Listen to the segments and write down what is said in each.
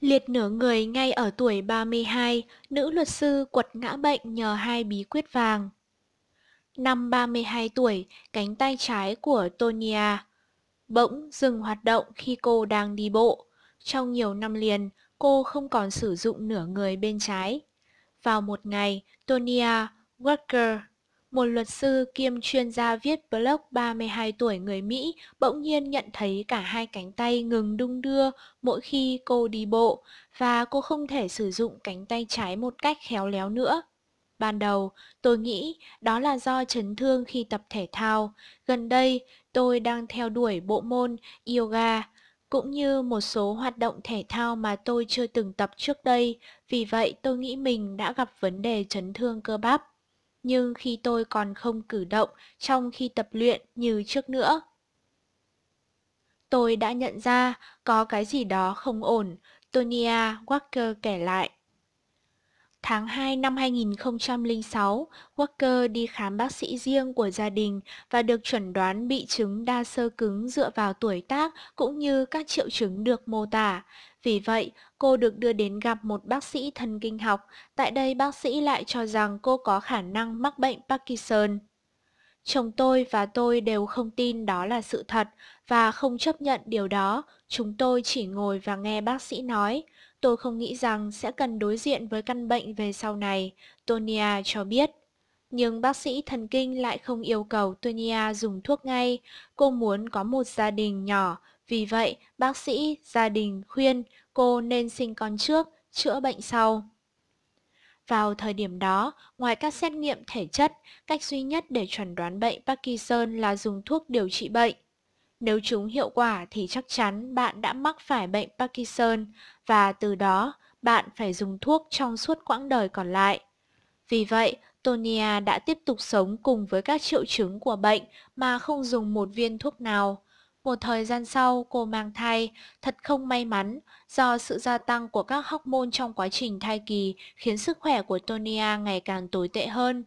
Liệt nửa người ngay ở tuổi 32, nữ luật sư quật ngã bệnh nhờ hai bí quyết vàng. Năm 32 tuổi, cánh tay trái của Tonia bỗng dừng hoạt động khi cô đang đi bộ. Trong nhiều năm liền, cô không còn sử dụng nửa người bên trái. Vào một ngày, Tonia Walker một luật sư kiêm chuyên gia viết blog 32 tuổi người Mỹ bỗng nhiên nhận thấy cả hai cánh tay ngừng đung đưa mỗi khi cô đi bộ và cô không thể sử dụng cánh tay trái một cách khéo léo nữa. Ban đầu, tôi nghĩ đó là do chấn thương khi tập thể thao. Gần đây, tôi đang theo đuổi bộ môn yoga, cũng như một số hoạt động thể thao mà tôi chưa từng tập trước đây. Vì vậy, tôi nghĩ mình đã gặp vấn đề chấn thương cơ bắp nhưng khi tôi còn không cử động trong khi tập luyện như trước nữa. Tôi đã nhận ra có cái gì đó không ổn, Tonia Walker kể lại. Tháng 2 năm 2006, Walker đi khám bác sĩ riêng của gia đình và được chuẩn đoán bị chứng đa sơ cứng dựa vào tuổi tác cũng như các triệu chứng được mô tả. Vì vậy, cô được đưa đến gặp một bác sĩ thần kinh học. Tại đây bác sĩ lại cho rằng cô có khả năng mắc bệnh Parkinson. Chồng tôi và tôi đều không tin đó là sự thật và không chấp nhận điều đó. Chúng tôi chỉ ngồi và nghe bác sĩ nói. Tôi không nghĩ rằng sẽ cần đối diện với căn bệnh về sau này, Tonia cho biết. Nhưng bác sĩ thần kinh lại không yêu cầu Tonia dùng thuốc ngay. Cô muốn có một gia đình nhỏ vì vậy, bác sĩ, gia đình khuyên cô nên sinh con trước, chữa bệnh sau. Vào thời điểm đó, ngoài các xét nghiệm thể chất, cách duy nhất để chuẩn đoán bệnh Parkinson là dùng thuốc điều trị bệnh. Nếu chúng hiệu quả thì chắc chắn bạn đã mắc phải bệnh Parkinson và từ đó bạn phải dùng thuốc trong suốt quãng đời còn lại. Vì vậy, Tonia đã tiếp tục sống cùng với các triệu chứng của bệnh mà không dùng một viên thuốc nào. Một thời gian sau, cô mang thai, thật không may mắn, do sự gia tăng của các hormone trong quá trình thai kỳ khiến sức khỏe của Tonia ngày càng tồi tệ hơn.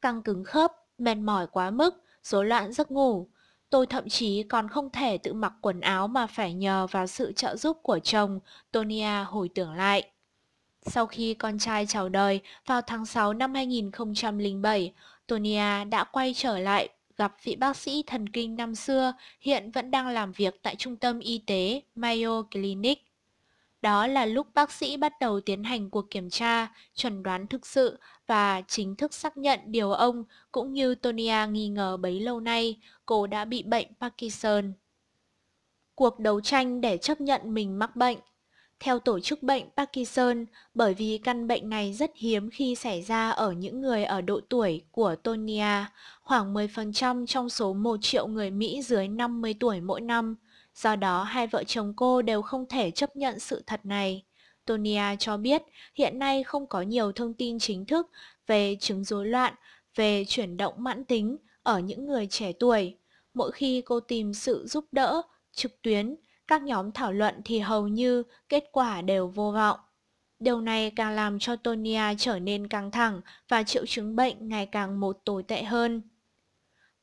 Căng cứng khớp, mệt mỏi quá mức, rối loạn giấc ngủ. Tôi thậm chí còn không thể tự mặc quần áo mà phải nhờ vào sự trợ giúp của chồng, Tonia hồi tưởng lại. Sau khi con trai chào đời vào tháng 6 năm 2007, Tonia đã quay trở lại gặp vị bác sĩ thần kinh năm xưa hiện vẫn đang làm việc tại trung tâm y tế Mayo Clinic. Đó là lúc bác sĩ bắt đầu tiến hành cuộc kiểm tra, chuẩn đoán thực sự và chính thức xác nhận điều ông cũng như Tonia nghi ngờ bấy lâu nay cô đã bị bệnh Parkinson. Cuộc đấu tranh để chấp nhận mình mắc bệnh theo tổ chức bệnh Parkinson, bởi vì căn bệnh này rất hiếm khi xảy ra ở những người ở độ tuổi của Tonia, khoảng 10% trong số 1 triệu người Mỹ dưới 50 tuổi mỗi năm. Do đó, hai vợ chồng cô đều không thể chấp nhận sự thật này. Tonia cho biết hiện nay không có nhiều thông tin chính thức về chứng rối loạn, về chuyển động mãn tính ở những người trẻ tuổi. Mỗi khi cô tìm sự giúp đỡ trực tuyến, các nhóm thảo luận thì hầu như kết quả đều vô vọng. Điều này càng làm cho Tonia trở nên căng thẳng và triệu chứng bệnh ngày càng một tồi tệ hơn.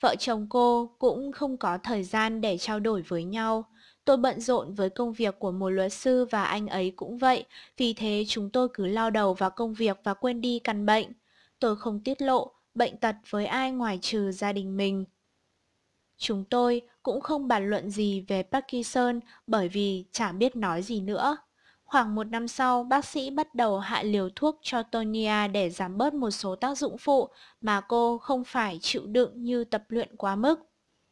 Vợ chồng cô cũng không có thời gian để trao đổi với nhau. Tôi bận rộn với công việc của một luật sư và anh ấy cũng vậy, vì thế chúng tôi cứ lao đầu vào công việc và quên đi căn bệnh. Tôi không tiết lộ bệnh tật với ai ngoài trừ gia đình mình. Chúng tôi cũng không bàn luận gì về Parkinson bởi vì chả biết nói gì nữa. Khoảng một năm sau, bác sĩ bắt đầu hạ liều thuốc cho Tonia để giảm bớt một số tác dụng phụ mà cô không phải chịu đựng như tập luyện quá mức.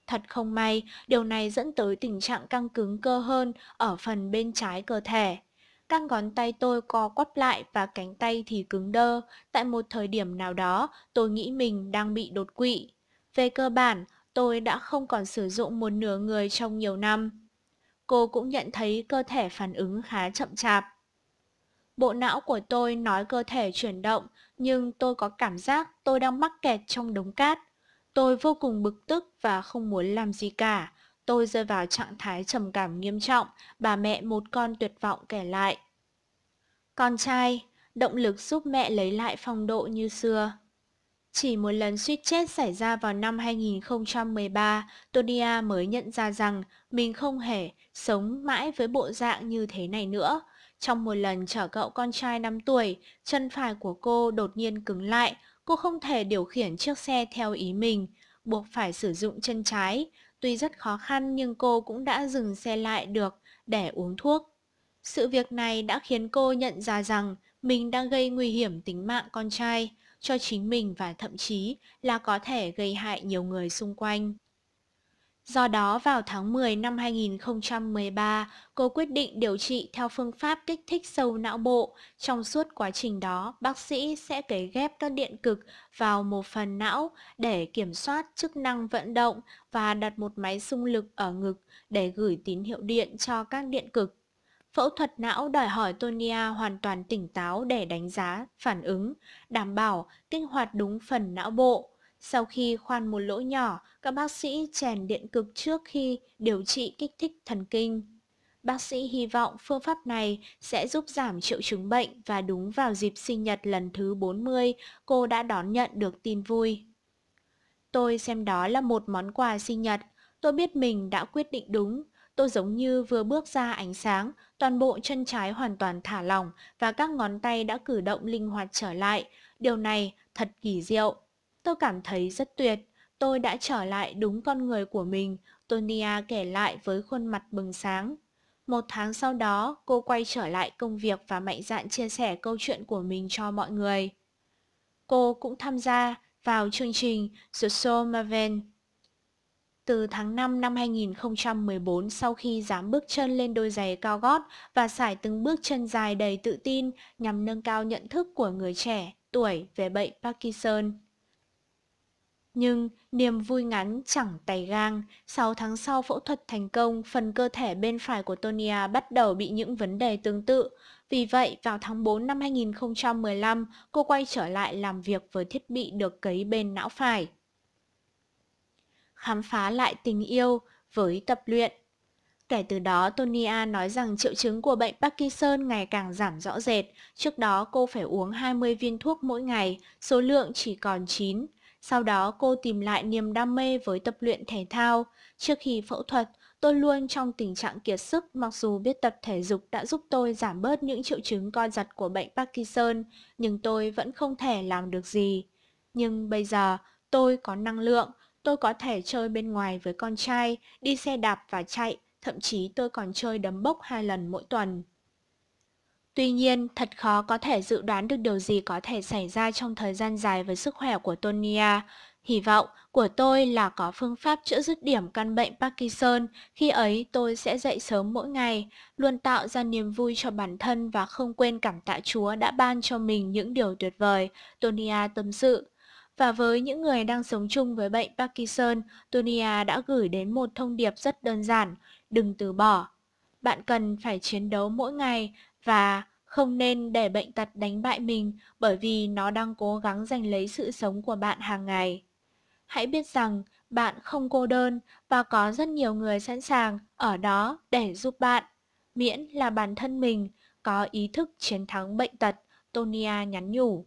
Thật không may, điều này dẫn tới tình trạng căng cứng cơ hơn ở phần bên trái cơ thể. Các ngón tay tôi co quắp lại và cánh tay thì cứng đơ. Tại một thời điểm nào đó, tôi nghĩ mình đang bị đột quỵ. Về cơ bản, tôi đã không còn sử dụng một nửa người trong nhiều năm. Cô cũng nhận thấy cơ thể phản ứng khá chậm chạp. Bộ não của tôi nói cơ thể chuyển động, nhưng tôi có cảm giác tôi đang mắc kẹt trong đống cát. Tôi vô cùng bực tức và không muốn làm gì cả. Tôi rơi vào trạng thái trầm cảm nghiêm trọng, bà mẹ một con tuyệt vọng kể lại. Con trai, động lực giúp mẹ lấy lại phong độ như xưa. Chỉ một lần suýt chết xảy ra vào năm 2013, Tonia mới nhận ra rằng mình không hề sống mãi với bộ dạng như thế này nữa. Trong một lần chở cậu con trai 5 tuổi, chân phải của cô đột nhiên cứng lại, cô không thể điều khiển chiếc xe theo ý mình, buộc phải sử dụng chân trái. Tuy rất khó khăn nhưng cô cũng đã dừng xe lại được để uống thuốc. Sự việc này đã khiến cô nhận ra rằng mình đang gây nguy hiểm tính mạng con trai cho chính mình và thậm chí là có thể gây hại nhiều người xung quanh. Do đó, vào tháng 10 năm 2013, cô quyết định điều trị theo phương pháp kích thích sâu não bộ. Trong suốt quá trình đó, bác sĩ sẽ cấy ghép các điện cực vào một phần não để kiểm soát chức năng vận động và đặt một máy xung lực ở ngực để gửi tín hiệu điện cho các điện cực. Phẫu thuật não đòi hỏi Tonia hoàn toàn tỉnh táo để đánh giá, phản ứng, đảm bảo kích hoạt đúng phần não bộ. Sau khi khoan một lỗ nhỏ, các bác sĩ chèn điện cực trước khi điều trị kích thích thần kinh. Bác sĩ hy vọng phương pháp này sẽ giúp giảm triệu chứng bệnh và đúng vào dịp sinh nhật lần thứ 40, cô đã đón nhận được tin vui. Tôi xem đó là một món quà sinh nhật. Tôi biết mình đã quyết định đúng. Tôi giống như vừa bước ra ánh sáng, toàn bộ chân trái hoàn toàn thả lỏng và các ngón tay đã cử động linh hoạt trở lại. Điều này thật kỳ diệu. Tôi cảm thấy rất tuyệt. Tôi đã trở lại đúng con người của mình, Tonia kể lại với khuôn mặt bừng sáng. Một tháng sau đó, cô quay trở lại công việc và mạnh dạn chia sẻ câu chuyện của mình cho mọi người. Cô cũng tham gia vào chương trình The Soul Maven. Từ tháng 5 năm 2014, sau khi dám bước chân lên đôi giày cao gót và sải từng bước chân dài đầy tự tin nhằm nâng cao nhận thức của người trẻ tuổi về bệnh Parkinson. Nhưng niềm vui ngắn chẳng tay gang, 6 tháng sau phẫu thuật thành công, phần cơ thể bên phải của Tonia bắt đầu bị những vấn đề tương tự. Vì vậy, vào tháng 4 năm 2015, cô quay trở lại làm việc với thiết bị được cấy bên não phải. Khám phá lại tình yêu với tập luyện Kể từ đó, Tonia nói rằng triệu chứng của bệnh Parkinson ngày càng giảm rõ rệt. Trước đó, cô phải uống 20 viên thuốc mỗi ngày, số lượng chỉ còn 9. Sau đó cô tìm lại niềm đam mê với tập luyện thể thao. Trước khi phẫu thuật, tôi luôn trong tình trạng kiệt sức mặc dù biết tập thể dục đã giúp tôi giảm bớt những triệu chứng co giật của bệnh Parkinson, nhưng tôi vẫn không thể làm được gì. Nhưng bây giờ, tôi có năng lượng, tôi có thể chơi bên ngoài với con trai, đi xe đạp và chạy, thậm chí tôi còn chơi đấm bốc hai lần mỗi tuần. Tuy nhiên, thật khó có thể dự đoán được điều gì có thể xảy ra trong thời gian dài với sức khỏe của Tonia. Hy vọng của tôi là có phương pháp chữa dứt điểm căn bệnh Parkinson, khi ấy tôi sẽ dậy sớm mỗi ngày, luôn tạo ra niềm vui cho bản thân và không quên cảm tạ Chúa đã ban cho mình những điều tuyệt vời, Tonia tâm sự. Và với những người đang sống chung với bệnh Parkinson, Tonia đã gửi đến một thông điệp rất đơn giản, đừng từ bỏ. Bạn cần phải chiến đấu mỗi ngày và không nên để bệnh tật đánh bại mình bởi vì nó đang cố gắng giành lấy sự sống của bạn hàng ngày. Hãy biết rằng bạn không cô đơn và có rất nhiều người sẵn sàng ở đó để giúp bạn, miễn là bản thân mình có ý thức chiến thắng bệnh tật, Tonia nhắn nhủ.